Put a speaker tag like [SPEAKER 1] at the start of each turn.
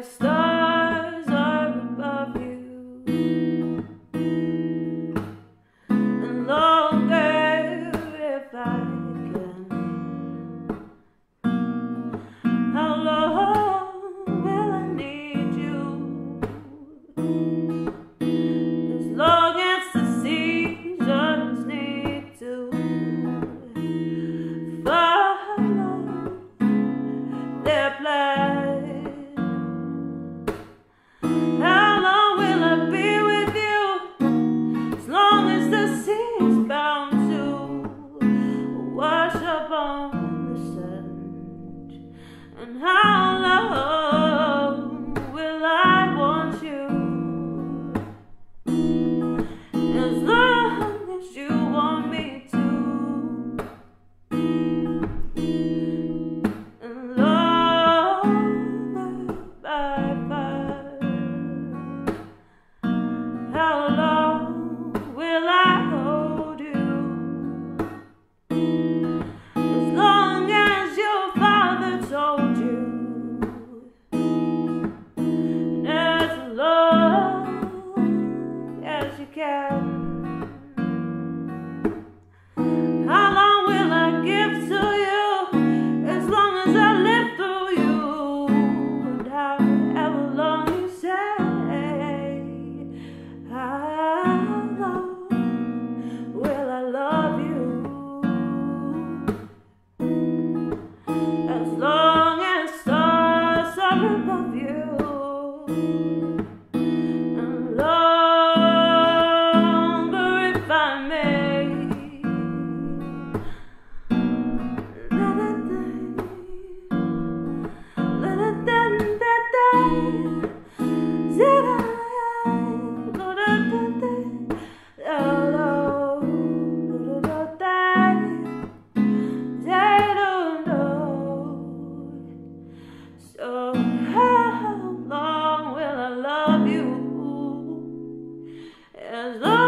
[SPEAKER 1] I've And how Love.